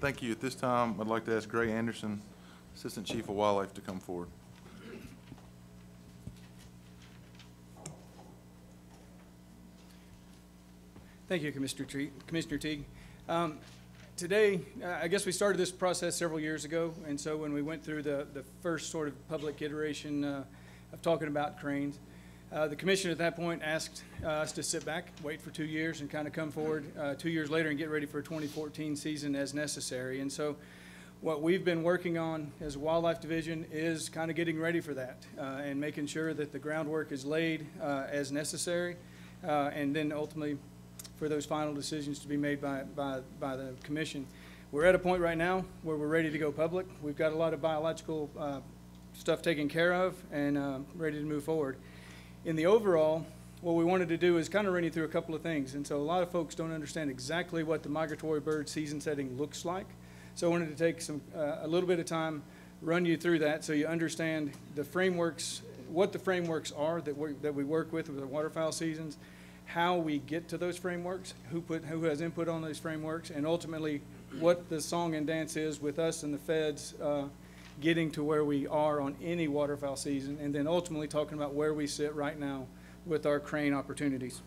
Thank you. At this time, I'd like to ask Gray Anderson, Assistant Chief of Wildlife, to come forward. Thank you, Commissioner Teague. Commissioner Teague. Um, Today, I guess we started this process several years ago, and so when we went through the, the first sort of public iteration uh, of talking about cranes, uh, the commission at that point asked uh, us to sit back, wait for two years, and kind of come forward uh, two years later and get ready for a 2014 season as necessary. And so what we've been working on as a wildlife division is kind of getting ready for that uh, and making sure that the groundwork is laid uh, as necessary, and then ultimately for those final decisions to be made by, by, by the commission. We're at a point right now where we're ready to go public. We've got a lot of biological stuff taken care of and ready to move forward. In the overall, what we wanted to do is kind of run you through a couple of things. And so a lot of folks don't understand exactly what the migratory bird season setting looks like. So I wanted to take some, uh, a little bit of time, run you through that so you understand the frameworks, what the frameworks are that we, that we work with with the waterfowl seasons, how we get to those frameworks, who put, who has input on those frameworks, and ultimately what the song and dance is with us and the feds uh, getting to where we are on any waterfowl season, and then ultimately talking about where we sit right now with our crane opportunities.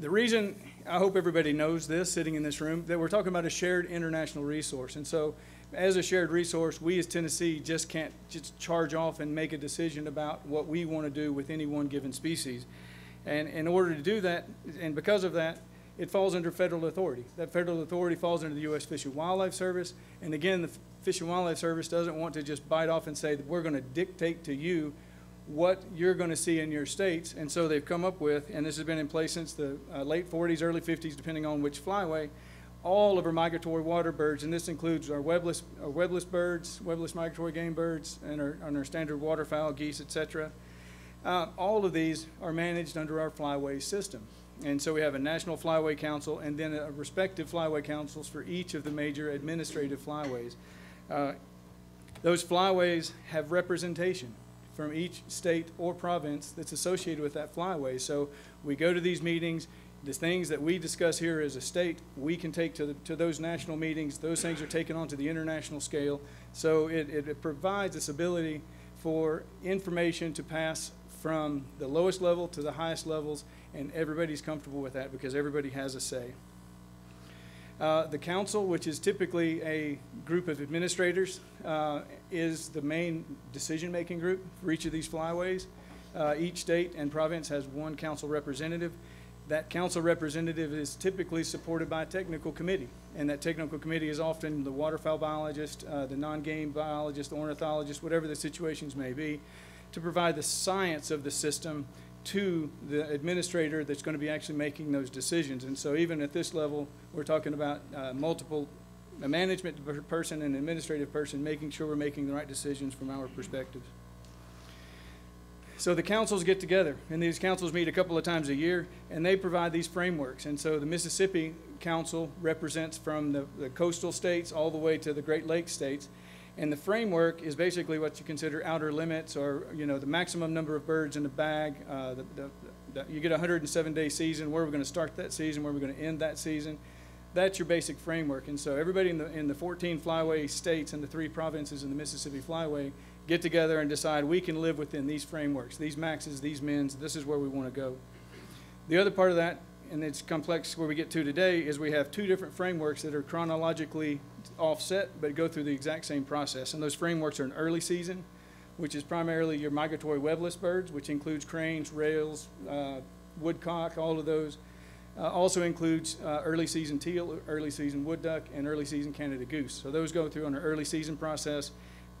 The reason, I hope everybody knows this, sitting in this room, that we're talking about a shared international resource. And so, as a shared resource, we as Tennessee just can't just charge off and make a decision about what we want to do with any one given species. And in order to do that, and because of that, it falls under federal authority. That federal authority falls under the U.S. Fish and Wildlife Service. And again, the Fish and Wildlife Service doesn't want to just bite off and say we're going to dictate to you what you're going to see in your states. And so they've come up with, and this has been in place since the uh, late 40s, early 50s, depending on which flyway, all of our migratory water birds, and this includes our webless, our webless birds, webless migratory game birds, and our, and our standard waterfowl, geese, et cetera. Uh, all of these are managed under our flyway system. And so we have a national flyway council and then a respective flyway councils for each of the major administrative flyways. Uh, those flyways have representation from each state or province that's associated with that flyway. So we go to these meetings, the things that we discuss here as a state, we can take to, the, to those national meetings. Those things are taken on to the international scale. So it, it, it provides this ability for information to pass from the lowest level to the highest levels, and everybody's comfortable with that because everybody has a say. Uh, the council, which is typically a group of administrators, uh, is the main decision-making group for each of these flyways. Uh, each state and province has one council representative. That council representative is typically supported by a technical committee, and that technical committee is often the waterfowl biologist, uh, the non-game biologist, the ornithologist, whatever the situations may be, to provide the science of the system to the administrator that's going to be actually making those decisions. And so even at this level, we're talking about uh, multiple, a management person and administrative person, making sure we're making the right decisions from our perspective. So the councils get together, and these councils meet a couple of times a year, and they provide these frameworks. And so the Mississippi Council represents from the, the coastal states all the way to the Great Lakes states. And the framework is basically what you consider outer limits or, you know, the maximum number of birds in the bag. Uh, the, the, the, you get a 107 day season, where we're going to start that season, where we're going to end that season. That's your basic framework. And so everybody in the, in the 14 flyway states and the three provinces in the Mississippi Flyway get together and decide we can live within these frameworks, these maxes, these mins, this is where we want to go. The other part of that, and it's complex where we get to today, is we have two different frameworks that are chronologically offset but go through the exact same process. And those frameworks are an early season, which is primarily your migratory webless birds, which includes cranes, rails, uh, woodcock, all of those. Uh, also includes uh, early season teal, early season wood duck, and early season Canada goose. So those go through on an early season process.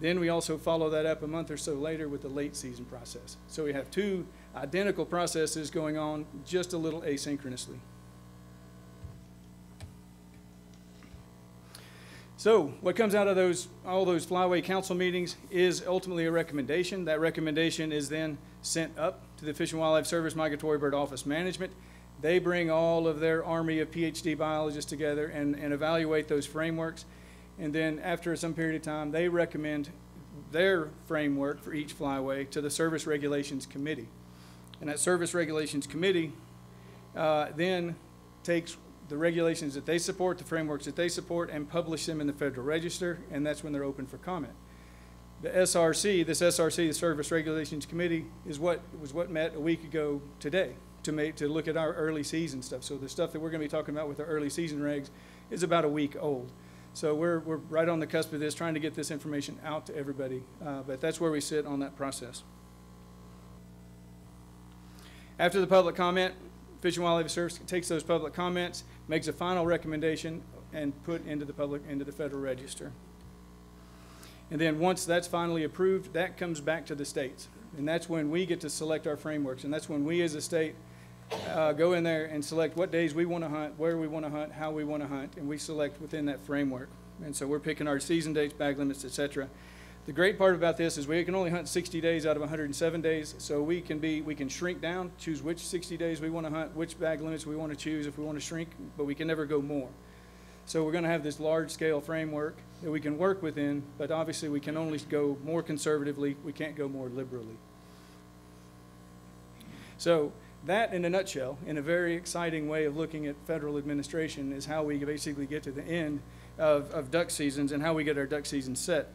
Then we also follow that up a month or so later with the late season process. So we have two identical processes going on, just a little asynchronously. So what comes out of those, all those flyway council meetings is ultimately a recommendation. That recommendation is then sent up to the Fish and Wildlife Service Migratory Bird Office Management. They bring all of their army of PhD biologists together and, and evaluate those frameworks. And then after some period of time, they recommend their framework for each flyway to the Service Regulations Committee. And that Service Regulations Committee uh, then takes the regulations that they support, the frameworks that they support, and publish them in the Federal Register, and that's when they're open for comment. The SRC, this SRC, the Service Regulations Committee, is what, was what met a week ago today to make, to look at our early season stuff. So the stuff that we're gonna be talking about with the early season regs is about a week old. So we're, we're right on the cusp of this, trying to get this information out to everybody, uh, but that's where we sit on that process. After the public comment, Fish and Wildlife Service takes those public comments, makes a final recommendation, and put into the public, into the Federal Register. And then once that's finally approved, that comes back to the states. And that's when we get to select our frameworks, and that's when we as a state uh, go in there and select what days we want to hunt, where we want to hunt, how we want to hunt, and we select within that framework. And so we're picking our season dates, bag limits, et cetera. The great part about this is we can only hunt 60 days out of 107 days, so we can be, we can shrink down, choose which 60 days we want to hunt, which bag limits we want to choose if we want to shrink, but we can never go more. So we're going to have this large-scale framework that we can work within, but obviously we can only go more conservatively, we can't go more liberally. So that, in a nutshell, in a very exciting way of looking at federal administration, is how we basically get to the end of, of duck seasons and how we get our duck season set.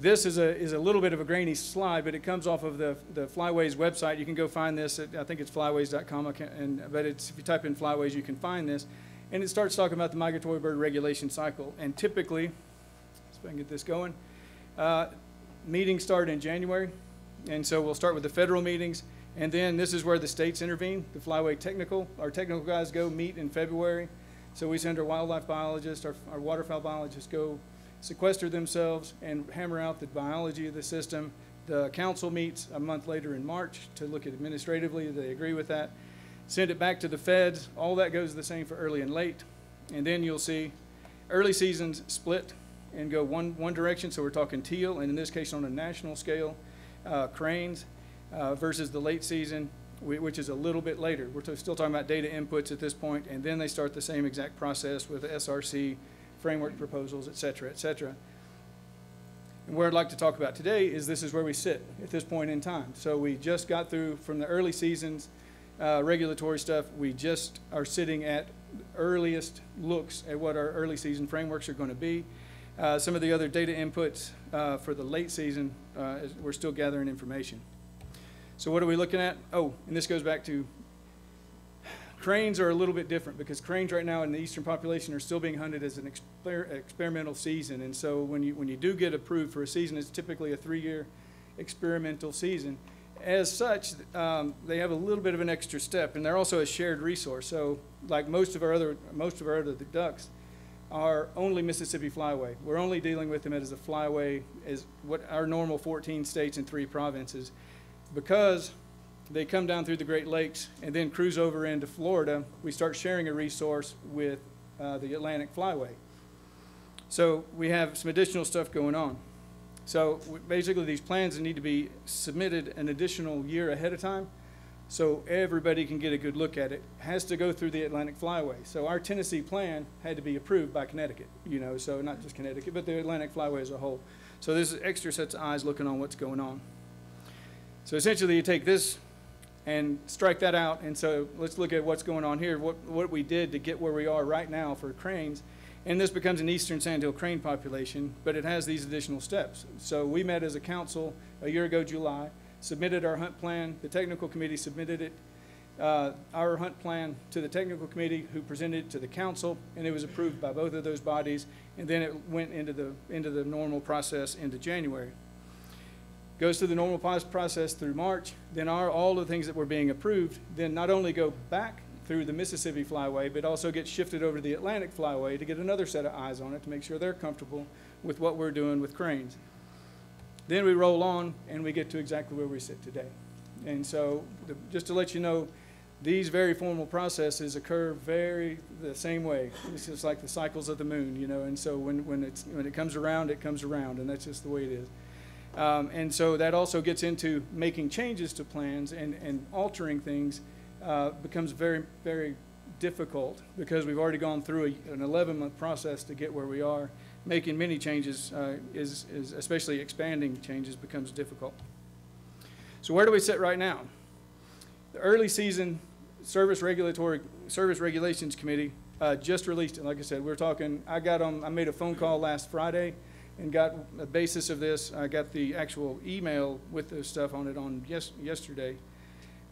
This is a, is a little bit of a grainy slide, but it comes off of the, the Flyways website. You can go find this at, I think it's flyways.com, and, but it's, if you type in Flyways, you can find this. And it starts talking about the migratory bird regulation cycle. And typically, if I can get this going, uh, meetings start in January. And so we'll start with the federal meetings, and then this is where the states intervene. The Flyway Technical, our technical guys go meet in February. So we send our wildlife biologists, our, our waterfowl biologists go sequester themselves and hammer out the biology of the system. The council meets a month later in March to look at administratively, they agree with that. Send it back to the feds, all that goes the same for early and late. And then you'll see early seasons split and go one, one direction, so we're talking teal, and in this case on a national scale, uh, cranes, uh, versus the late season, which is a little bit later. We're still talking about data inputs at this point, and then they start the same exact process with SRC, framework proposals, et cetera, et cetera. And where I'd like to talk about today is this is where we sit at this point in time. So we just got through from the early seasons, uh, regulatory stuff. We just are sitting at earliest looks at what our early season frameworks are going to be. Uh, some of the other data inputs uh, for the late season, uh, we're still gathering information. So what are we looking at? Oh, and this goes back to cranes are a little bit different because cranes right now in the eastern population are still being hunted as an exper- experimental season. And so when you, when you do get approved for a season, it's typically a three-year experimental season. As such, um, they have a little bit of an extra step, and they're also a shared resource. So like most of our other, most of our other ducks are only Mississippi flyway. We're only dealing with them as a flyway, as what our normal 14 states and three provinces. Because they come down through the Great Lakes and then cruise over into Florida, we start sharing a resource with uh, the Atlantic Flyway. So we have some additional stuff going on. So basically, these plans need to be submitted an additional year ahead of time so everybody can get a good look at it. Has to go through the Atlantic Flyway. So our Tennessee plan had to be approved by Connecticut, you know, so not just Connecticut, but the Atlantic Flyway as a whole. So there's extra sets of eyes looking on what's going on. So essentially, you take this and strike that out. And so let's look at what's going on here, what, what we did to get where we are right now for cranes. And this becomes an eastern sandhill crane population, but it has these additional steps. So we met as a council a year ago, July, submitted our hunt plan. The technical committee submitted it, uh, our hunt plan to the technical committee, who presented it to the council, and it was approved by both of those bodies. And then it went into the, into the normal process into January goes through the normal process through March, then our, all the things that were being approved, then not only go back through the Mississippi Flyway, but also get shifted over to the Atlantic Flyway to get another set of eyes on it to make sure they're comfortable with what we're doing with cranes. Then we roll on and we get to exactly where we sit today. And so, the, just to let you know, these very formal processes occur very the same way. It's just like the cycles of the moon, you know. And so when, when it's when it comes around, it comes around, and that's just the way it is. Um, and so that also gets into making changes to plans and, and altering things uh, becomes very, very difficult because we've already gone through a, an 11 month process to get where we are. Making many changes uh, is, is, especially expanding changes, becomes difficult. So, where do we sit right now? The early season Service Regulatory, Service Regulations Committee, uh, just released it. Like I said, we're talking, I got on, I made a phone call last Friday and got a basis of this. I got the actual email with the stuff on it on yes, yesterday.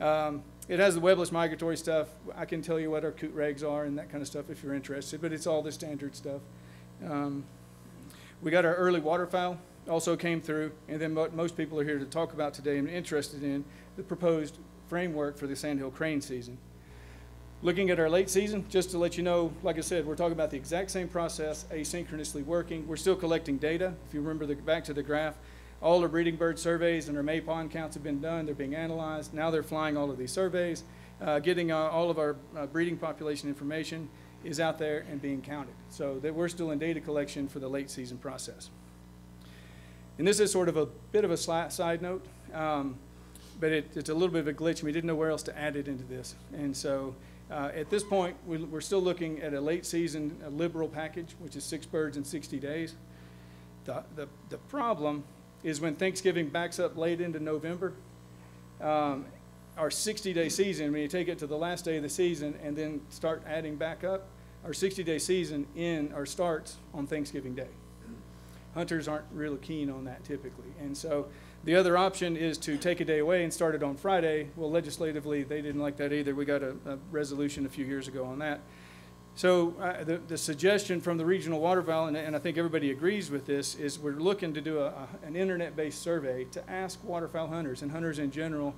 Um, it has the webless migratory stuff. I can tell you what our coot regs are and that kind of stuff if you're interested, but it's all the standard stuff. Um, we got our early waterfowl also came through, and then what most people are here to talk about today and interested in the proposed framework for the sandhill crane season. Looking at our late season, just to let you know, like I said, we're talking about the exact same process, asynchronously working. We're still collecting data. If you remember the, back to the graph, all our breeding bird surveys and our May pond counts have been done. They're being analyzed. Now they're flying all of these surveys, uh, getting uh, all of our uh, breeding population information is out there and being counted. So that we're still in data collection for the late season process. And this is sort of a bit of a side note, um, but it, it's a little bit of a glitch, we didn't know where else to add it into this. And so uh, at this point, we, we're still looking at a late season a liberal package, which is six birds in 60 days. The, the, the problem is when Thanksgiving backs up late into November, um, our 60-day season, when you take it to the last day of the season and then start adding back up, our 60-day season in or starts on Thanksgiving Day. Hunters aren't really keen on that typically. And so the other option is to take a day away and start it on Friday. Well, legislatively, they didn't like that either. We got a, a resolution a few years ago on that. So uh, the, the suggestion from the regional waterfowl, and, and I think everybody agrees with this, is we're looking to do a, a, an internet-based survey to ask waterfowl hunters and hunters in general.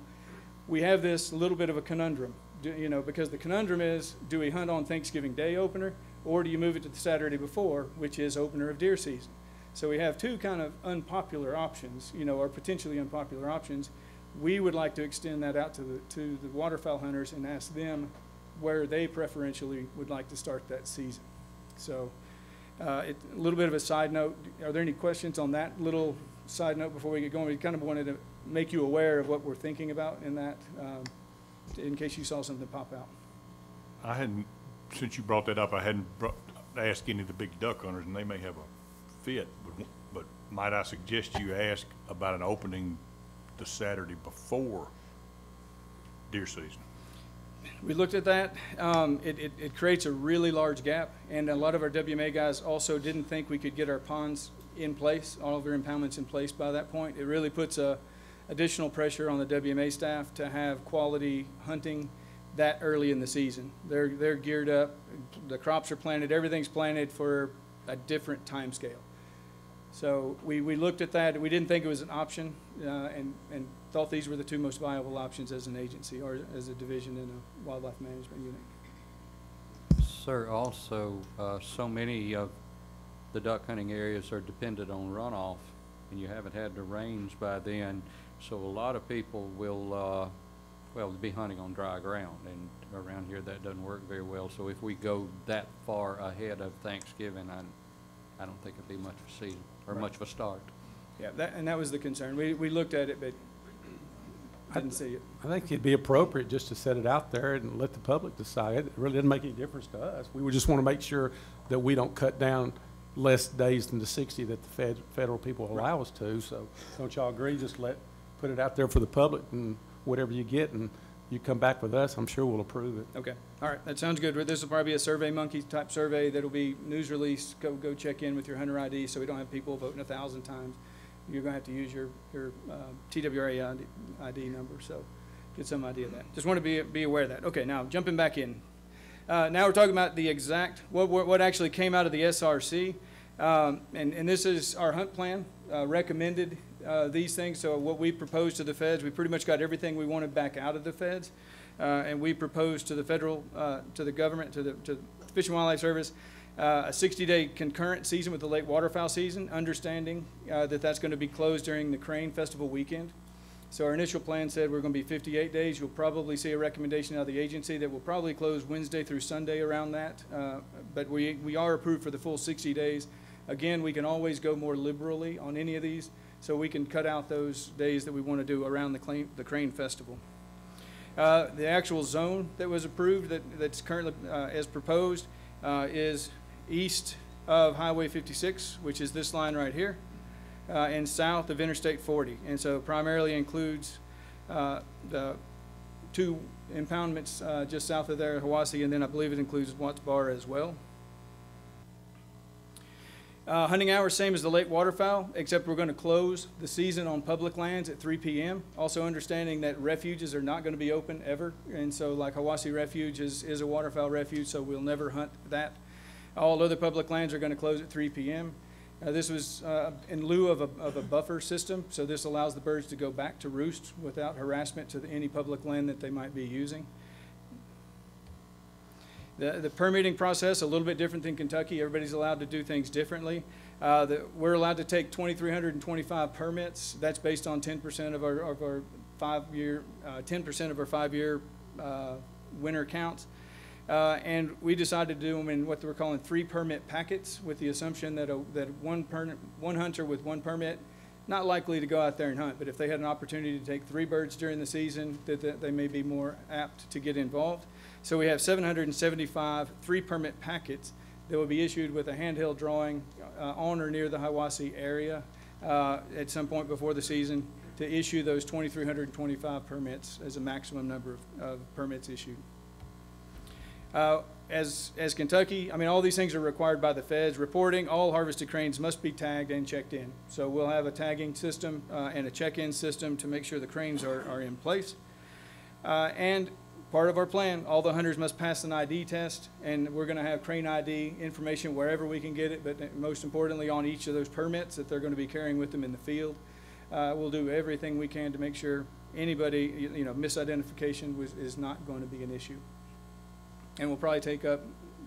We have this little bit of a conundrum, do, you know, because the conundrum is, do we hunt on Thanksgiving Day opener, or do you move it to the Saturday before, which is opener of deer season? So we have two kind of unpopular options, you know, or potentially unpopular options. We would like to extend that out to the, to the waterfowl hunters and ask them where they preferentially would like to start that season. So uh, it, a little bit of a side note. Are there any questions on that little side note before we get going? We kind of wanted to make you aware of what we're thinking about in that, um, in case you saw something pop out. I hadn't, since you brought that up, I hadn't brought, asked any of the big duck hunters, and they may have a fit, but, but might I suggest you ask about an opening the Saturday before deer season? We looked at that. Um, it, it, it creates a really large gap, and a lot of our WMA guys also didn't think we could get our ponds in place, all of our impoundments in place by that point. It really puts a additional pressure on the WMA staff to have quality hunting that early in the season. They're, they're geared up, the crops are planted, everything's planted for a different time scale. So we, we looked at that, we didn't think it was an option, uh, and, and thought these were the two most viable options as an agency or as a division in a wildlife management unit. Sir, also, uh, so many of the duck hunting areas are dependent on runoff, and you haven't had the rains by then, so a lot of people will, uh, well, be hunting on dry ground, and around here, that doesn't work very well. So if we go that far ahead of Thanksgiving, I, I don't think it'd be much of a season, or Right. much of a start. Yeah, that, and that was the concern. We, we looked at it, but I didn't see it. I think it'd be appropriate just to set it out there and let the public decide. It really doesn't make any difference to us. We would just want to make sure that we don't cut down less days than the sixty that the fed, federal people allow us to. So don't y'all agree? Just let, put it out there for the public and whatever you get and you come back with us, I'm sure we'll approve it. Okay, all right, that sounds good. This will probably be a Survey Monkey type survey that'll be news release. Go, go check in with your hunter ID so we don't have people voting a thousand times. You're gonna have to use your, your uh, TWRA ID, ID number, so get some idea of that. Just want to be, be aware of that. Okay, now jumping back in. Uh, now we're talking about the exact, what, what what actually came out of the SRC. Um, and, and this is our hunt plan, uh, recommended, uh, these things. So what we proposed to the feds, we pretty much got everything we wanted back out of the feds. Uh, and we proposed to the federal, uh, to the government, to the, to Fish and Wildlife Service, uh, a 60-day concurrent season with the late waterfowl season, understanding uh, that that's going to be closed during the Crane Festival weekend. So our initial plan said we're going to be 58 days. You'll probably see a recommendation out of the agency that will probably close Wednesday through Sunday around that. Uh, But we, we are approved for the full 60 days. Again, we can always go more liberally on any of these, so we can cut out those days that we want to do around the Crane, the Crane Festival. Uh, The actual zone that was approved, that, that's currently, uh, as proposed, uh, is east of Highway 56, which is this line right here, uh, and south of Interstate 40. And so primarily includes uh, the two impoundments uh, just south of there, Hiwassee, and then I believe it includes Watts Bar as well. Uh, hunting hours, same as the lake waterfowl, except we're going to close the season on public lands at 3 p.m. Also understanding that refuges are not going to be open ever, and so like Hiwassee Refuge is, is a waterfowl refuge, so we'll never hunt that. All other public lands are going to close at 3 p.m. Uh, this was uh, in lieu of a, of a buffer system, so this allows the birds to go back to roost without harassment to the, any public land that they might be using. The, the permitting process, a little bit different than Kentucky. Everybody's allowed to do things differently. Uh, the, we're allowed to take 2,325 permits. That's based on 10% of our, of our five-year, uh, 10% of our five-year uh, winter counts. Uh, and we decided to do them in what we're calling three permit packets with the assumption that, a, that one, per, one hunter with one permit, not likely to go out there and hunt, but if they had an opportunity to take three birds during the season, that, that they may be more apt to get involved. So we have 775 three permit packets that will be issued with a handheld drawing uh, on or near the Hiwassee area uh, at some point before the season to issue those 2,325 permits as a maximum number of, of permits issued. Uh, As, as Kentucky, I mean, all these things are required by the feds. Reporting, all harvested cranes must be tagged and checked in. So we'll have a tagging system uh, and a check-in system to make sure the cranes are, are in place. Uh, And part of our plan, all the hunters must pass an ID test, and we're gonna have crane ID information wherever we can get it, but most importantly, on each of those permits that they're gonna be carrying with them in the field. Uh, We'll do everything we can to make sure anybody, you you know, misidentification was, is not going to be an issue. And we'll probably take up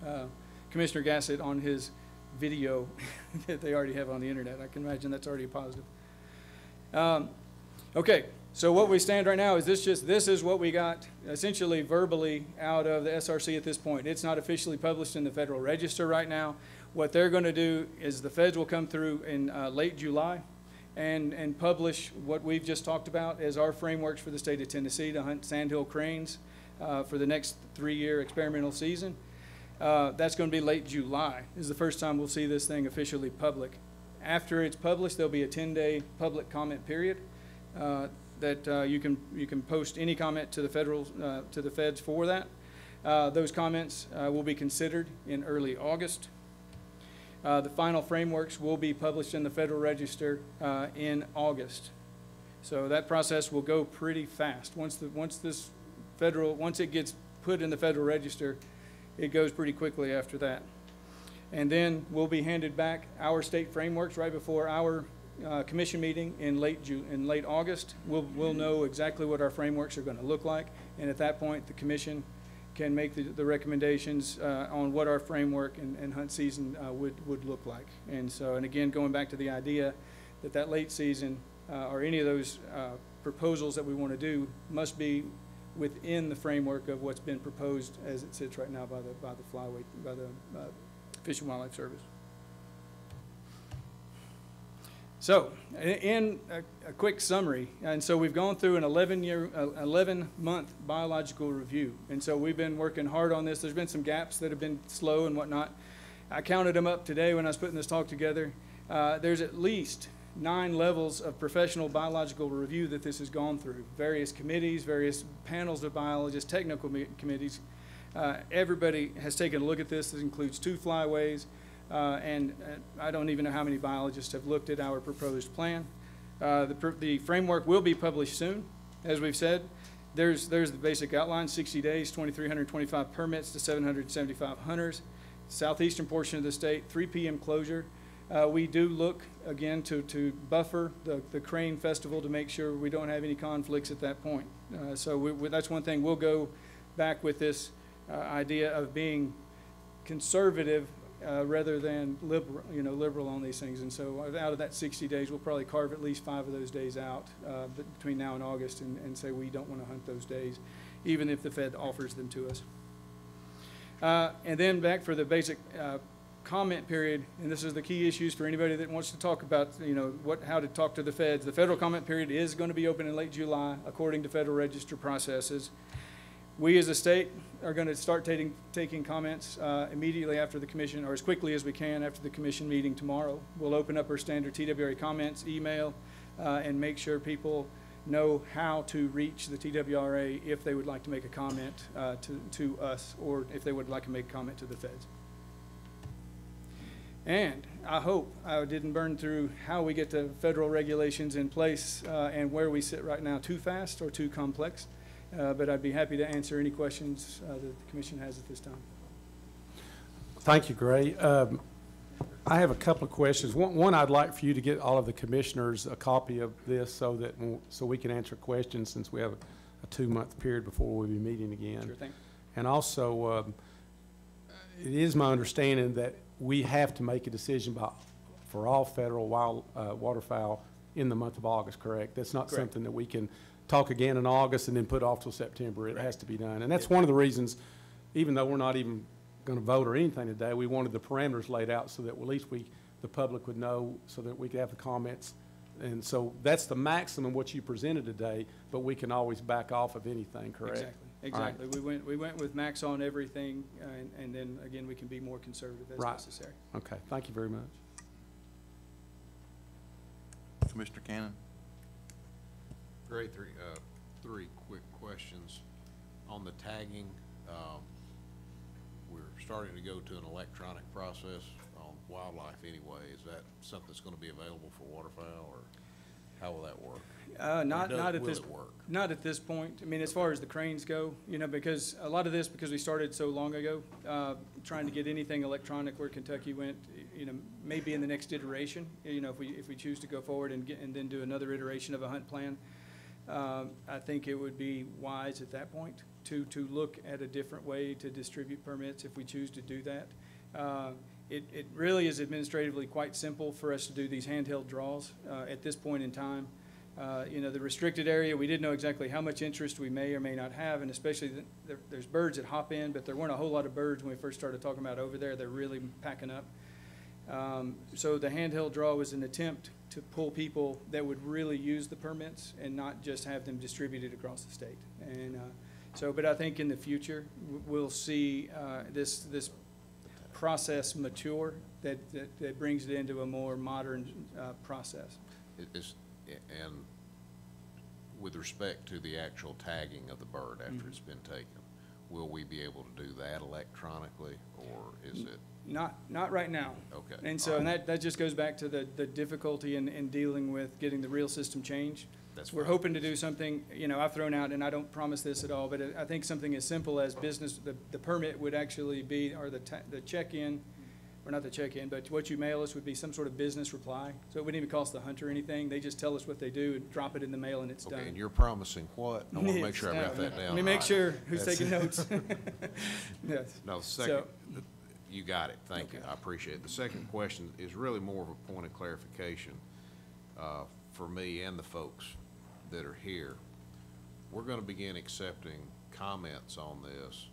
uh, Commissioner Gassett on his video that they already have on the internet. I can imagine that's already a positive. Um, Okay, so what we stand right now is this just, this is what we got essentially verbally out of the SRC at this point. It's not officially published in the Federal Register right now. What they're going to do is the feds will come through in uh, late July and, and publish what we've just talked about as our frameworks for the state of Tennessee to hunt sandhill cranes uh, for the next three-year experimental season. Uh, That's going to be late July, is the first time we'll see this thing officially public. After it's published, there'll be a 10-day public comment period uh, that uh, you can, you can post any comment to the federal, uh, to the feds for that. Uh, Those comments uh, will be considered in early August. Uh, The final frameworks will be published in the Federal Register uh, in August. So that process will go pretty fast. Once the, once this federal, once it gets put in the Federal Register, it goes pretty quickly after that. And then we'll be handed back our state frameworks right before our uh, commission meeting in late Ju, in late August. We'll, we'll know exactly what our frameworks are going to look like. And at that point, the commission can make the, the recommendations uh, on what our framework and, and hunt season uh, would, would look like. And so, and again, going back to the idea that that late season uh, or any of those uh, proposals that we want to do must be within the framework of what's been proposed as it sits right now by the, by the flyway, by the uh, Fish and Wildlife Service. So, in a, a quick summary, and so we've gone through an 11-year, uh, 11-month biological review. And so we've been working hard on this. There's been some gaps that have been slow and whatnot. I counted them up today when I was putting this talk together. Uh, there's at least nine levels of professional biological review that this has gone through. Various committees, various panels of biologists, technical committees. Uh, everybody has taken a look at this. This includes two flyways, uh, and uh, I don't even know how many biologists have looked at our proposed plan. Uh, the, pr- the framework will be published soon, as we've said. There's, there's the basic outline, 60 days, 2,325 permits to 775 hunters. Southeastern portion of the state, 3 PM closure. Uh, we do look, again, to, to buffer the, the Crane Festival to make sure we don't have any conflicts at that point. Uh, so we, we, that's one thing, we'll go back with this uh, idea of being conservative uh, rather than liberal, you know, liberal on these things. And so out of that 60 days, we'll probably carve at least five of those days out uh, between now and August and, and say we don't want to hunt those days, even if the Fed offers them to us. Uh, And then back for the basic uh, comment period, and this is the key issues for anybody that wants to talk about, you know, what, how to talk to the feds. The federal comment period is going to be open in late July, according to Federal Register processes. We as a state are going to start taking, taking comments uh, immediately after the commission, or as quickly as we can after the commission meeting tomorrow. We'll open up our standard TWA comments, email, uh, and make sure people know how to reach the TWRA if they would like to make a comment uh, to, to us, or if they would like to make a comment to the feds. And I hope I didn't burn through how we get the federal regulations in place uh, and where we sit right now too fast or too complex. Uh, But I'd be happy to answer any questions uh, that the commission has at this time. Thank you, Gray. Um, I have a couple of questions. One, one, I'd like for you to get all of the commissioners a copy of this so that, so we can answer questions since we have a two-month period before we'll be meeting again. Sure thing. And also, um, it is my understanding that we have to make a decision by, for all federal wild, uh, waterfowl in the month of August, correct? That's not Correct. something that we can talk again in August and then put off till September. It has to be done. And that's one of the reasons, even though we're not even gonna vote or anything today, we wanted the parameters laid out so that at least we, the public would know, so that we could have the comments. And so that's the maximum what you presented today, but we can always back off of anything, correct? Exactly, All right. exactly. We went, we went with max on everything, uh, and, and then, again, we can be more conservative as Right. necessary. Okay, thank you very much. Commissioner Cannon? Great, three, uh, three quick questions. On the tagging, um, we're starting to go to an electronic process on wildlife anyway. Is that something that's gonna be available for waterfowl, or how will that work? Uh, not, does- not at will this, it work? not at this point. I mean, as far as the cranes go, you know, because a lot of this, because we started so long ago, uh, trying to get anything electronic where Kentucky went, you know, maybe in the next iteration, you know, if we, if we choose to go forward and get, and then do another iteration of a hunt plan, um, I think it would be wise at that point to, to look at a different way to distribute permits if we choose to do that. Uh, It, it really is administratively quite simple for us to do these handheld draws uh, at this point in time. Uh, You know, the restricted area, we didn't know exactly how much interest we may or may not have, and especially, the- there, there's birds that hop in, but there weren't a whole lot of birds when we first started talking about over there. They're really packing up. Um, So the handheld draw was an attempt to pull people that would really use the permits and not just have them distributed across the state. And uh, so, but I think in the future, we'll see uh, this, this process mature that, that, that brings it into a more modern uh, process. It is, and with respect to the actual tagging of the bird after it's been taken, will we be able to do that electronically, or is it, Not, not right now. okay? And so, and that, that just goes back to the, the difficulty in, in dealing with getting the real system changed. That's We're fine. hoping to do something, you know, I've thrown out, and I don't promise this at all, but I think something as simple as business, the, the permit would actually be, or the, the check-in, or not the check-in, but what you mail us would be some sort of business reply. So it wouldn't even cost the hunter anything. They just tell us what they do and drop it in the mail and it's done. Okay, and you're promising what? I want to make sure I got that down. Let me make right. sure who's That's- taking notes. Yes. No, the So- second, you got it, thank you, I appreciate it. The second question is really more of a point of clarification uh, for me and the folks that are here. We're going to begin accepting comments on this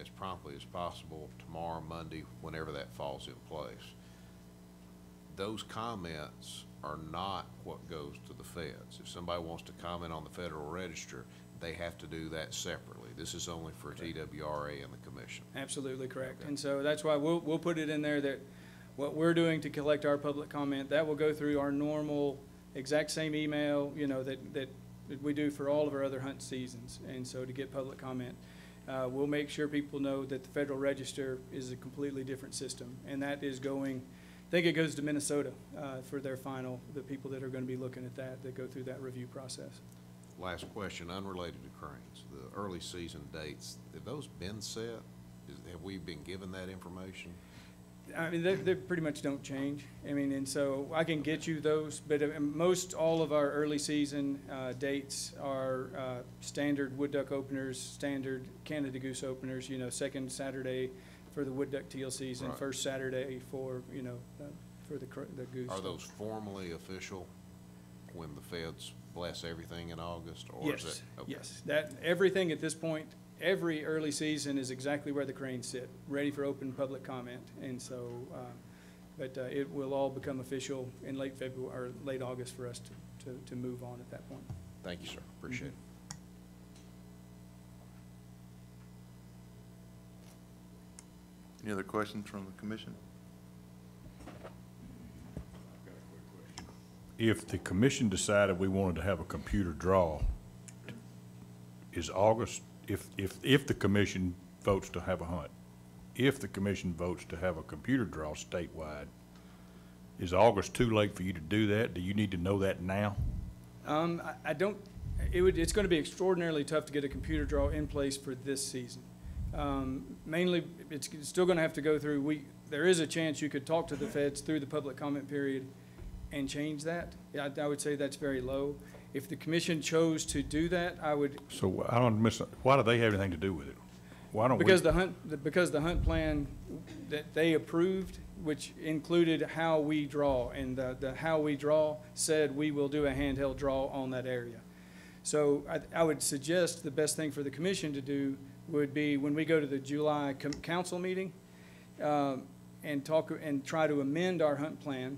as promptly as possible tomorrow, Monday, whenever that falls in place. Those comments are not what goes to the feds. If somebody wants to comment on the Federal Register, they have to do that separately. This is only for TWRA and the commission. Absolutely correct. Okay. And so that's why we'll, we'll put it in there that what we're doing to collect our public comment, that will go through our normal, exact same email, you know, that, that we do for all of our other hunt seasons. And so to get public comment, uh, we'll make sure people know that the Federal Register is a completely different system. And that is going, I think it goes to Minnesota, uh, for their final, the people that are gonna be looking at that, that go through that review process. Last question, unrelated to cranes. The early season dates, have those been set? Is, have we been given that information? I mean, they, they pretty much don't change. I mean, and so I can get you those, but uh, most, all of our early season, uh, dates are, uh, standard wood duck openers, standard Canada goose openers, you know, second Saturday for the wood duck teal season, Right. first Saturday for, you know, uh, for the, the goose. Are those formally official when the feds bless everything in August, or is Yes, it? okay. yes. That, everything at this point, every early season is exactly where the cranes sit, ready for open public comment. And so, uh, but uh, it will all become official in late February, or late August for us to, to, to move on at that point. Thank you, sir, appreciate it. Any other questions from the commission? If the commission decided we wanted to have a computer draw, is August, if, if, if the commission votes to have a hunt, if the commission votes to have a computer draw statewide, is August too late for you to do that? Do you need to know that now? Um, I, I don't, it would, it's gonna be extraordinarily tough to get a computer draw in place for this season. Um, mainly, it's still gonna have to go through, we, there is a chance you could talk to the feds through the public comment period and change that. I, I would say that's very low. If the commission chose to do that, I would, So I don't miss, why do they have anything to do with it? Why don't we? because the hunt, the- because the hunt plan that they approved, which included how we draw, and the, the how we draw said we will do a handheld draw on that area. So I, I would suggest the best thing for the commission to do would be when we go to the July com- council meeting, um, and talk, and try to amend our hunt plan,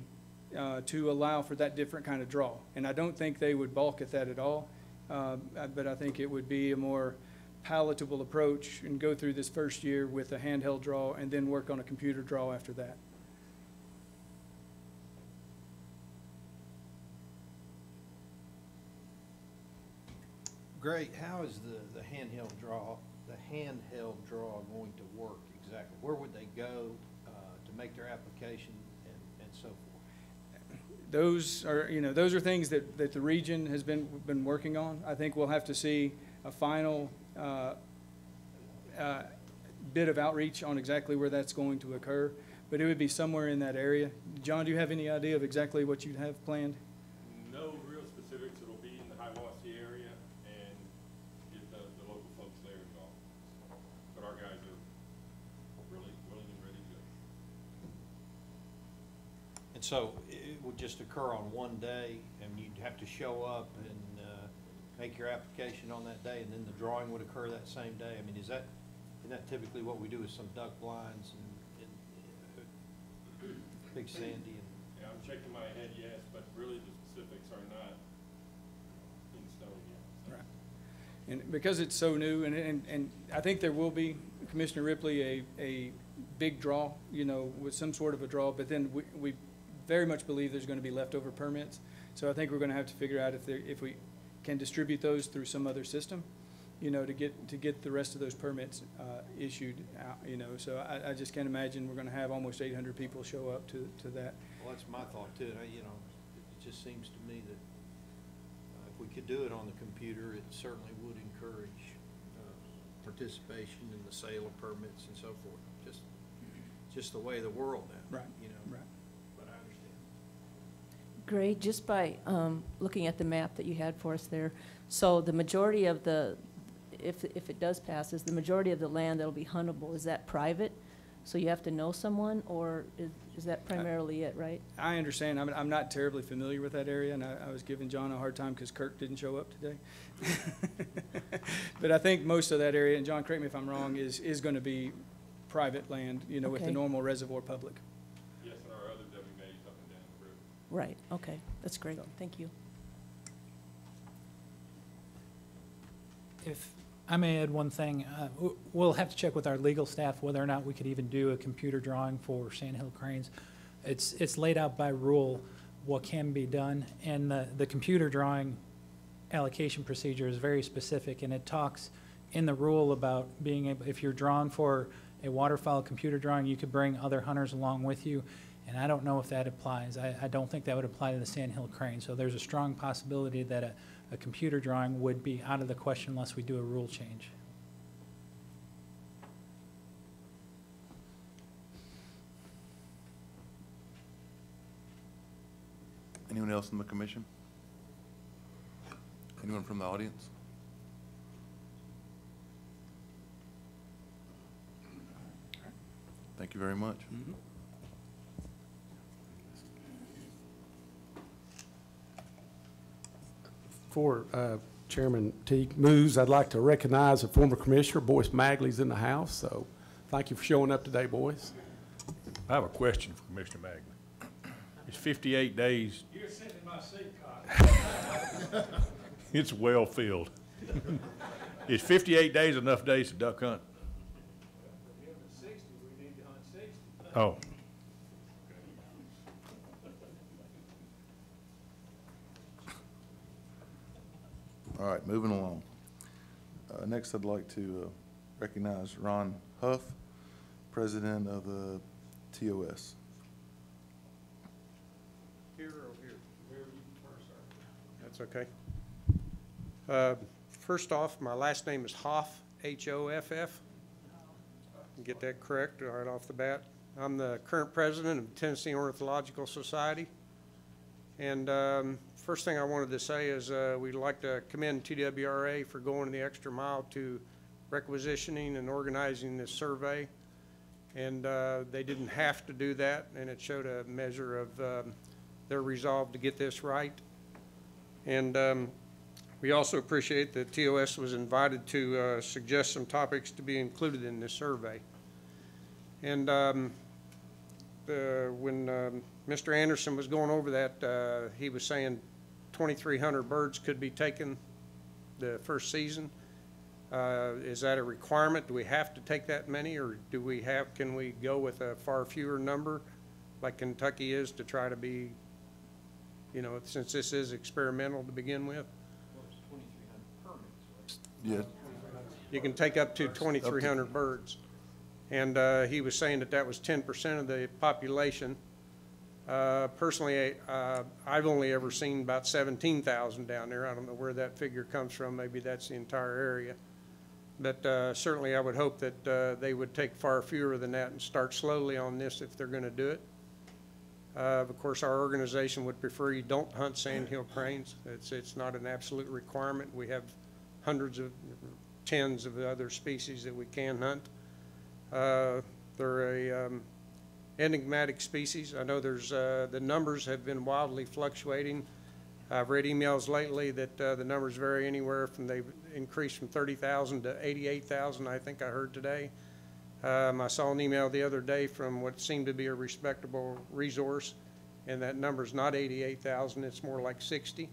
uh, to allow for that different kind of draw. And I don't think they would balk at that at all, uh, but I think it would be a more palatable approach and go through this first year with a handheld draw and then work on a computer draw after that. Great, how is the, the handheld draw, the handheld draw going to work exactly? Where would they go, uh, to make their application and, and so forth? Those are, you know, those are things that, that the region has been, been working on. I think we'll have to see a final, uh, uh, bit of outreach on exactly where that's going to occur, but it would be somewhere in that area. John, do you have any idea of exactly what you'd have planned? No real specifics, it'll be in the Hiwassee area and get the, the local folks there involved. But our guys are really willing and ready to go. And so it would just occur on one day, and you'd have to show up and, uh, make your application on that day, and then the drawing would occur that same day? I mean, is that, isn't that typically what we do with some duck blinds and, and, uh, Big Sandy and? Yeah, I'm shaking my head yes, but really the specifics are not in stone yet. so. Right. And because it's so new, and, and, and I think there will be, Commissioner Ripley, a, a big draw, you know, with some sort of a draw, but then we, we very much believe there's gonna be leftover permits. So I think we're gonna have to figure out if there, if we can distribute those through some other system, you know, to get, to get the rest of those permits, uh, issued out, you know. So I, I just can't imagine we're gonna have almost eight hundred people show up to, to that. Well, that's my thought too, and I, you know, it just seems to me that uh, if we could do it on the computer, it certainly would encourage uh, participation in the sale of permits and so forth. Just, just the way of the world now. Right, You know, right. But I understand. Gray, just by um, looking at the map that you had for us there, so the majority of the, if, if it does pass, is the majority of the land that'll be huntable, is that private? So you have to know someone, or is, is that primarily it, right? I understand. I'm, I'm not terribly familiar with that area, and I, I was giving John a hard time because Kirk didn't show up today. But I think most of that area, and John, correct me if I'm wrong, is, is going to be private land, you know, with the normal reservoir public. Yes, and our other WMAs up and down the river. Right, okay, that's great, So- thank you. If I may add one thing, uh, w- we'll have to check with our legal staff whether or not we could even do a computer drawing for sandhill cranes. It's, it's laid out by rule what can be done, and the, the computer drawing allocation procedure is very specific, and it talks in the rule about being able, if you're drawn for a waterfowl computer drawing, you could bring other hunters along with you, and I don't know if that applies. I, I don't think that would apply to the sandhill crane, so there's a strong possibility that a, a computer drawing would be out of the question unless we do a rule change. Anyone else in the commission? Anyone from the audience? Thank you very much. Mm-hmm. Before uh, Chairman Teague moves, I'd like to recognize a former commissioner, Boyce Magley's in the house, so thank you for showing up today, Boyce. I have a question for Commissioner Magley. It's fifty-eight days. You're sitting in my seat, It's well filled. Is fifty-eight days enough days to duck hunt? Sixty, we need to hunt sixty. Oh. All right, moving along. Uh, Next, I'd like to uh, recognize Ron Huff, President of the TOS. Here or here? Wherever you prefer, sir. That's okay. Uh, First off, my last name is Hoff, H-O-F-F. Get that correct right off the bat. I'm the current president of the Tennessee Ornithological Society. And um, first thing I wanted to say is uh, we'd like to commend TWRA for going the extra mile to requisitioning and organizing this survey. And uh, they didn't have to do that, and it showed a measure of um, their resolve to get this right. And um, we also appreciate that TOS was invited to uh, suggest some topics to be included in this survey. And um, the- when um, Mr. Anderson was going over that, uh, he was saying 2,300 birds could be taken the first season. Uh, Is that a requirement? Do we have to take that many, or do we have, can we go with a far fewer number, like Kentucky is, to try to be, you know, since this is experimental to begin with? Yeah, You can take up to 2,300 birds. And uh, he was saying that that was 10% of the population. Uh, Personally, uh, I've only ever seen about 17,000 down there. I don't know where that figure comes from. Maybe that's the entire area. But uh, certainly, I would hope that uh, they would take far fewer than that and start slowly on this if they're going to do it. Uh, Of course, our organization would prefer you don't hunt sandhill cranes. It's, it's not an absolute requirement. We have hundreds of, tens of other species that we can hunt. Uh, They're a um, enigmatic species. I know there's, uh, the numbers have been wildly fluctuating. I've read emails lately that uh, the numbers vary anywhere from, they've increased from 30,000 to 88,000, I think I heard today. Um, I saw an email the other day from what seemed to be a respectable resource, and that number's not 88,000, it's more like 60.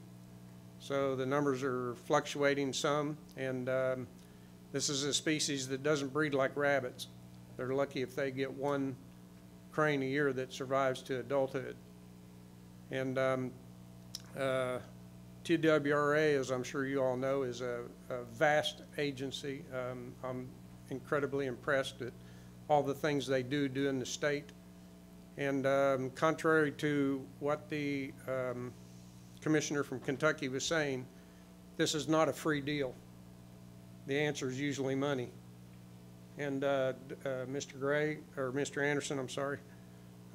So the numbers are fluctuating some, and um, this is a species that doesn't breed like rabbits. They're lucky if they get one crane a year that survives to adulthood. And um, uh, TWRA, as I'm sure you all know, is a a vast agency. Um, I'm incredibly impressed at all the things they do, do in the state. And um, contrary to what the um, commissioner from Kentucky was saying, this is not a free deal. The answer is usually money. And uh, uh, Mr. Gray, or Mr. Anderson, I'm sorry,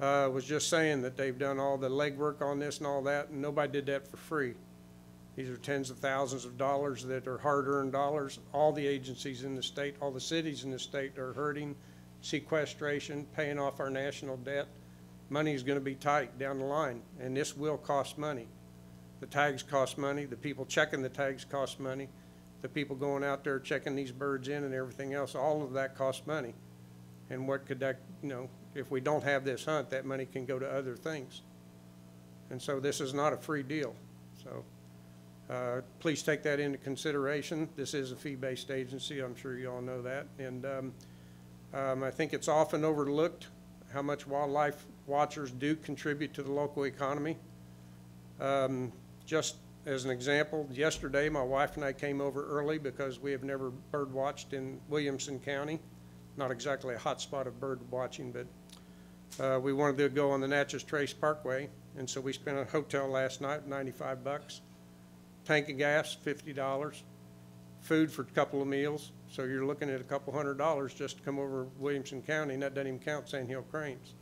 uh, was just saying that they've done all the legwork on this and all that, and nobody did that for free. These are tens of thousands of dollars that are hard-earned dollars. All the agencies in the state, all the cities in the state are hurting, sequestration, paying off our national debt. Money is going to be tight down the line, and this will cost money. The tags cost money, the people checking the tags cost money, the people going out there checking these birds in and everything else, all of that costs money. And what could that, you know, if we don't have this hunt, that money can go to other things. And so this is not a free deal, so. Uh, Please take that into consideration. This is a fee-based agency, I'm sure you all know that. And um, um, I think it's often overlooked how much wildlife watchers do contribute to the local economy. Um, Just as an example, yesterday, my wife and I came over early because we have never bird watched in Williamson County. Not exactly a hot spot of bird watching, but uh, we wanted to go on the Natchez Trace Parkway. And so we spent a hotel last night, 95 bucks tank of gas, fifty dollars, food for a couple of meals, so you're looking at a couple hundred dollars just to come over Williamson County, and that doesn't even count sandhill cranes.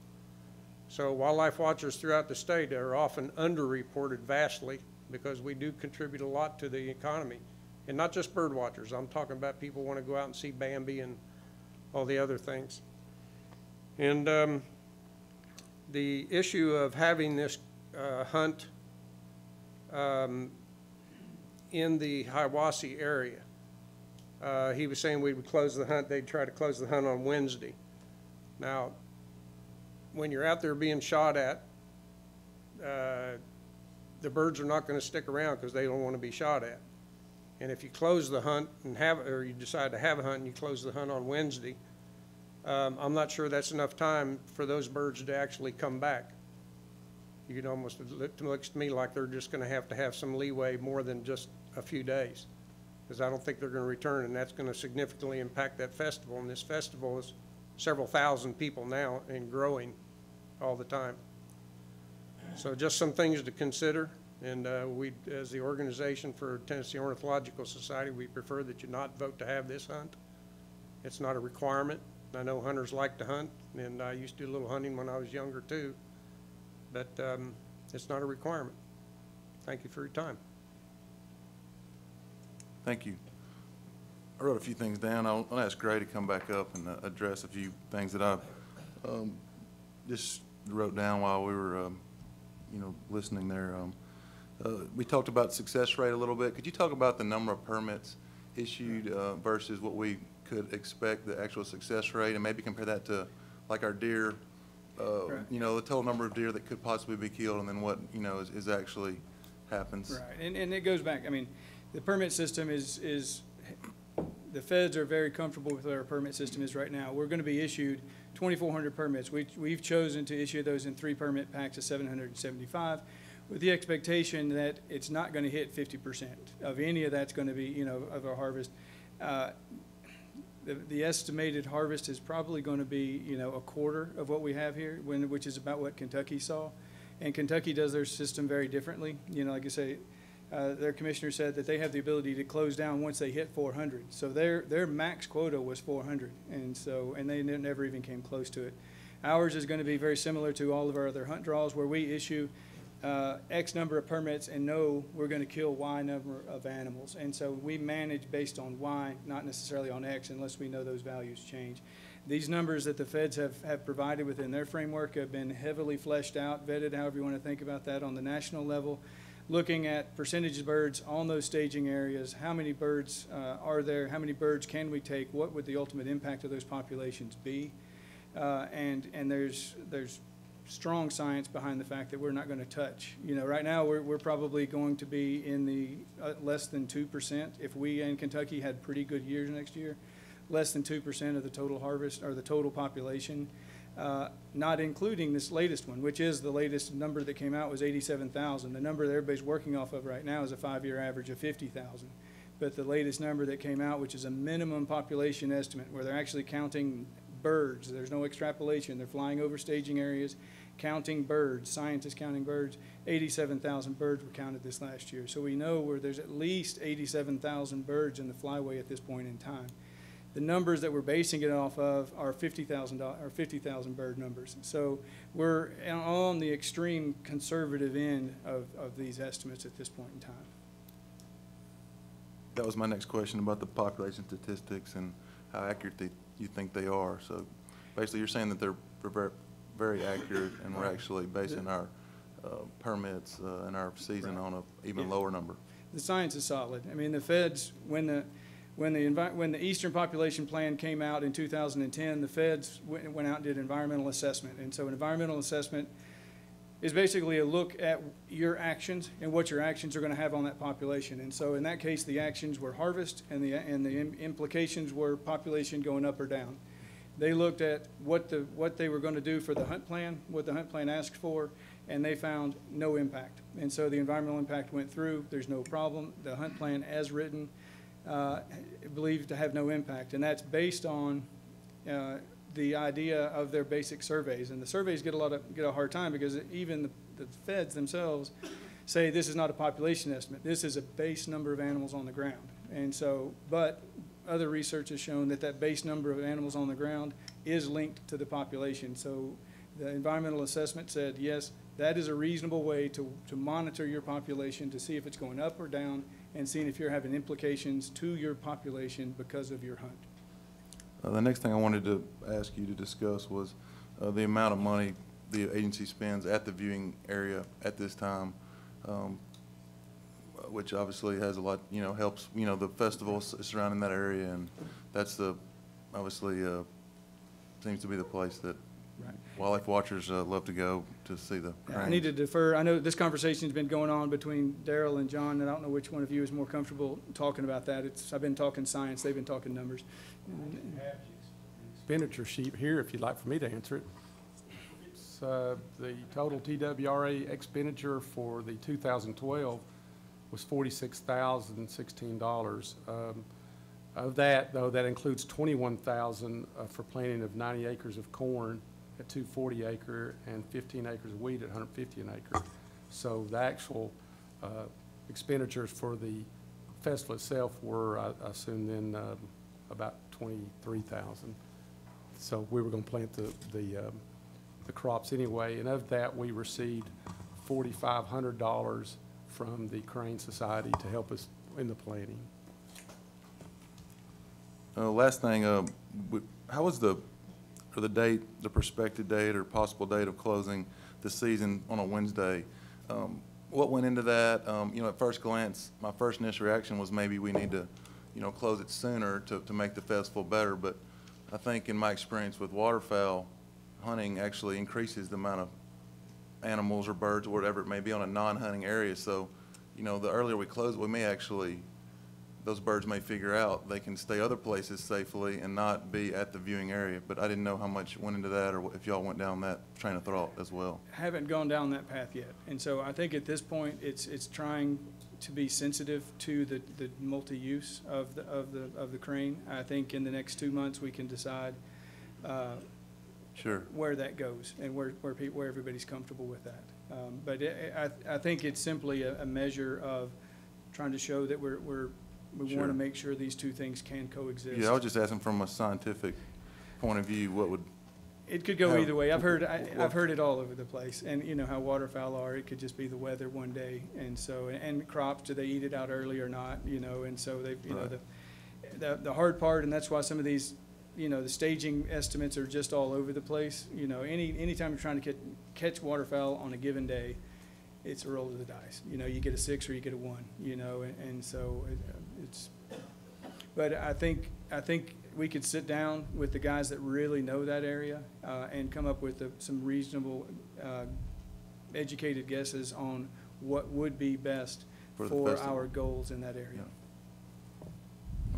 So wildlife watchers throughout the state are often underreported vastly, because we do contribute a lot to the economy. And not just bird watchers, I'm talking about people want to go out and see Bambi and all the other things. And um, the issue of having this uh, hunt um, in the Hiwassee area. Uh, He was saying we would close the hunt, they'd try to close the hunt on Wednesday. Now, when you're out there being shot at, uh, the birds are not going to stick around because they don't want to be shot at. And if you close the hunt and have, or you decide to have a hunt and you close the hunt on Wednesday, um, I'm not sure that's enough time for those birds to actually come back. You almost, look- looks to me like they're just going to have to have some leeway more than just a few days. because I don't think they're going to return, and that's going to significantly impact that festival. And this festival is several thousand people now and growing all the time. So just some things to consider, and uh, we, as the organization for Tennessee Ornithological Society, we prefer that you not vote to have this hunt. It's not a requirement. I know hunters like to hunt, and I used to do a little hunting when I was younger, too. But um, it's not a requirement. Thank you for your time. Thank you. I wrote a few things down. I'll, I'll ask Gray to come back up and uh, address a few things that I, um, just wrote down while we were, um, you know, listening there. Um, uh, we talked about success rate a little bit. Could you talk about the number of permits issued, uh, versus what we could expect, the actual success rate, and maybe compare that to, like, our deer, uh, Right. you know, the total number of deer that could possibly be killed, and then what, you know, is, is actually happens? Right, and, and it goes back, I mean, the permit system is, is, the feds are very comfortable with our permit system is right now. We're gonna be issued twenty-four hundred permits. We, we've chosen to issue those in three permit packs of seven hundred and seventy-five with the expectation that it's not gonna hit fifty percent of any of that's gonna be, you know, of our harvest. Uh, The, the estimated harvest is probably gonna be, you know, a quarter of what we have here, when, which is about what Kentucky saw. And Kentucky does their system very differently. You know, like I say, uh, their commissioner said that they have the ability to close down once they hit four hundred. So their, their max quota was four hundred, and so, and they ne- never even came close to it. Ours is gonna be very similar to all of our other hunt draws, where we issue, uh, X number of permits and know we're gonna kill Y number of animals. And so we manage based on Y, not necessarily on X, unless we know those values change. These numbers that the feds have, have provided within their framework have been heavily fleshed out, vetted, however you want to think about that, on the national level, looking at percentage of birds on those staging areas, how many birds uh, are there, how many birds can we take, what would the ultimate impact of those populations be? Uh, And, and there's, there's strong science behind the fact that we're not going to touch. You know, right now, we're, we're probably going to be in the uh, less than two percent. If we in Kentucky had pretty good years next year, less than two percent of the total harvest, or the total population, uh, not including this latest one, which is the latest number that came out was eighty-seven thousand. The number that everybody's working off of right now is a five-year average of fifty thousand. But the latest number that came out, which is a minimum population estimate, where they're actually counting birds, there's no extrapolation, they're flying over staging areas, counting birds, scientists counting birds, eighty-seven thousand birds were counted this last year. So we know where there's at least eighty-seven thousand birds in the flyway at this point in time. The numbers that we're basing it off of are fifty thousand or fifty thousand bird numbers. So we're on the extreme conservative end of, of these estimates at this point in time. That was my next question about the population statistics and how accurate they, you think they are. So basically, you're saying that they're ver- very accurate, and we're actually basing our uh, permits uh, and our season on an even Yeah. lower number. The science is solid. I mean, the feds, when the, when the, when the Eastern Population Plan came out in 2010, the feds went, went out and did environmental assessment. And so an environmental assessment is basically a look at your actions and what your actions are going to have on that population. And so in that case, the actions were harvest and the, and the im- implications were population going up or down. They looked at what the, what they were going to do for the hunt plan, what the hunt plan asked for, and they found no impact. And so the environmental impact went through, there's no problem. The hunt plan as written, uh, believed to have no impact. And that's based on uh, the idea of their basic surveys. And the surveys get a lot of, get a hard time because even the the feds themselves say this is not a population estimate. This is a base number of animals on the ground. And so, but other research has shown that that base number of animals on the ground is linked to the population. So the environmental assessment said, yes, that is a reasonable way to, to monitor your population, to see if it's going up or down, and seeing if you're having implications to your population because of your hunt. Uh, The next thing I wanted to ask you to discuss was uh, the amount of money the agency spends at the viewing area at this time, um, which obviously has a lot, you know, helps, you know, the festivals surrounding that area, and that's the, obviously, uh, seems to be the place that Right. wildlife watchers uh, love to go to see the I need to defer, I know this conversation's been going on between Daryl and John, and I don't know which one of you is more comfortable talking about that. It's, I've been talking science, they've been talking numbers. expenditure sheet here, if you'd like for me to answer it. It's uh, the total TWRA expenditure for the 2012 was forty-six thousand sixteen dollars. Um, Of that, though, that includes twenty-one thousand uh, for planting of ninety acres of corn at two forty acre and fifteen acres of wheat at hundred fifty an acre. So the actual uh, expenditures for the festival itself were, I I assume then, um, about twenty-three thousand. So we were gonna plant the, the, um, the crops anyway, and of that, we received forty-five hundred dollars from the Crane Society to help us in the planting. Uh, last thing, uh, how was the, or the date, the prospective date or possible date of closing the season on a Wednesday? Um, what went into that? Um, you know, at first glance, my first initial reaction was maybe we need to, you know, close it sooner to, to make the festival better, but I think in my experience with waterfowl, hunting actually increases the amount of animals or birds or whatever it may be on a non-hunting area, so, you know, the earlier we close, we may actually those birds may figure out they can stay other places safely and not be at the viewing area. But I didn't know how much went into that or if y'all went down that train of thought as well. haven't gone down that path yet. And so I think at this point, it's, it's trying to be sensitive to the, the multi-use of the, of the, of the crane. I think in the next two months, we can decide, uh, Sure. where that goes and where, where people, where everybody's comfortable with that. Um, but it, I, I think it's simply a, a measure of trying to show that we're, we're, we Sure. want to make sure these two things can coexist. Yeah, I was just asking from a scientific point of view, what would, It could go either way. I've heard, I, I've heard it all over the place. And you know how waterfowl are, it could just be the weather one day. And so, and crops, do they eat it out early or not, you know? And so they, you know, Right. the, the, the hard part, and that's why some of these, you know, the staging estimates are just all over the place. You know, any, anytime you're trying to catch, catch waterfowl on a given day, it's a roll of the dice. You know, you get a six or you get a one, you know, and, and so it, it's, but I think, I think we could sit down with the guys that really know that area, uh, and come up with a- some reasonable, uh, educated guesses on what would be best For the for festival. our goals in that area.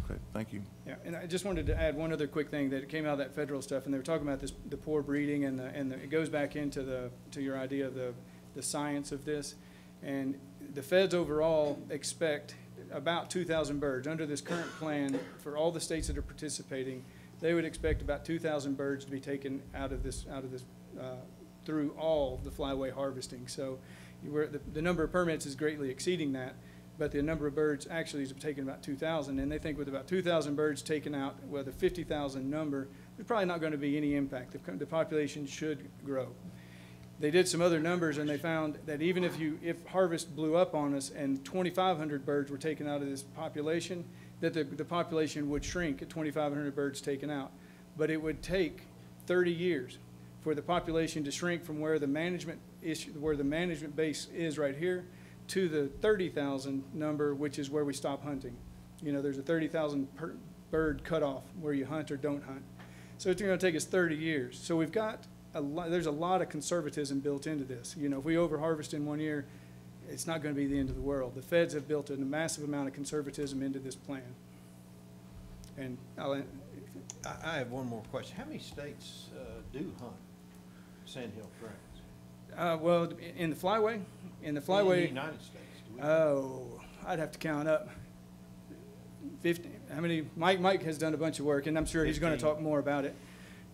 okay, thank you. Yeah, and I just wanted to add one other quick thing that came out of that federal stuff, and they were talking about this, the poor breeding and the, and the, it goes back into the, to your idea of the, the science of this. And the feds overall expect about two thousand birds. Under this current plan, for all the states that are participating, they would expect about two thousand birds to be taken out of this, out of this, uh, through all the flyway harvesting. So the, the number of permits is greatly exceeding that, but the number of birds actually is taken about two thousand, and they think with about two thousand birds taken out, a fifty thousand number, there's probably not gonna be any impact. The, the population should grow. They did some other numbers, and they found that even if you, if harvest blew up on us and twenty-five hundred birds were taken out of this population, that the, the population would shrink at twenty-five hundred birds taken out. But it would take thirty years for the population to shrink from where the management issue, where the management base is right here, to the thirty thousand number, which is where we stop hunting. You know, there's a thirty thousand bird cutoff where you hunt or don't hunt. So it's gonna take us thirty years. So we've got a lot, there's a lot of conservatism built into this. You know, if we overharvest in one year, it's not gonna be the end of the world. The feds have built a massive amount of conservatism into this plan. And I'll, I, I have one more question. How many states, uh, do hunt sandhill cranes? uh, well, in the flyway, in the In the flyway. United States, do we? Oh, I'd have to count up. Fifty, how many, Mike, Mike has done a bunch of work, and I'm sure he's gonna talk more about it.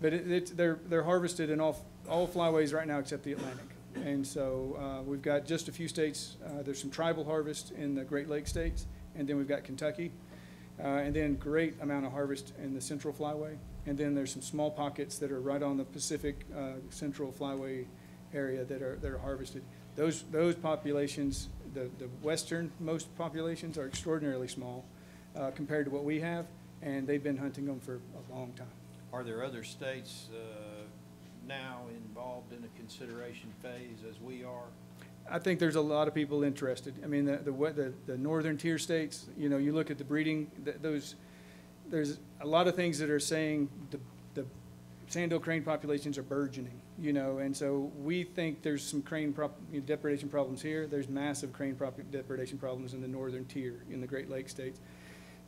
But it, it's, they're, they're harvested in all, all flyways right now except the Atlantic. And so, uh, we've got just a few states, uh, there's some tribal harvest in the Great Lakes states, and then we've got Kentucky. Uh, and then great amount of harvest in the Central Flyway. And then there's some small pockets that are right on the Pacific, uh, Central Flyway area that are, that are harvested. Those, those populations, the, the westernmost populations are extraordinarily small, uh, compared to what we have, and they've been hunting them for a long time. Are there other states, uh, now involved in a consideration phase as we are? I think there's a lot of people interested. I mean, the, the, the, the northern tier states, you know, you look at the breeding, th- those, there's a lot of things that are saying the, the sandhill crane populations are burgeoning, you know, and so we think there's some crane prop, you know, depredation problems here. There's massive crane prop, depredation problems in the northern tier, in the Great Lakes states.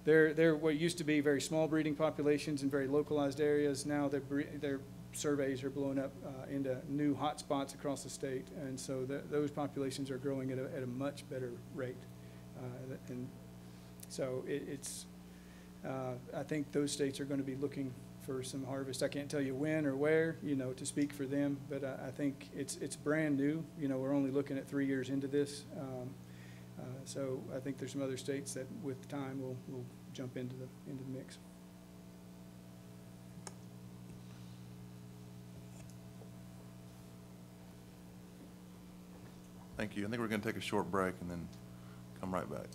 They're, they're what used to be very small breeding populations in very localized areas. Now their, their surveys are blowing up uh, into new hotspots across the state. And so the, those populations are growing at a, at a much better rate. Uh, And so it, it's, uh, I think those states are gonna be looking for some harvest. I can't tell you when or where, you know, to speak for them, but I, I think it's, it's brand new. You know, we're only looking at three years into this. Um, Uh, so I think there's some other states that with time will, will jump into the, into the mix. Thank you. I think we're gonna take a short break and then come right back.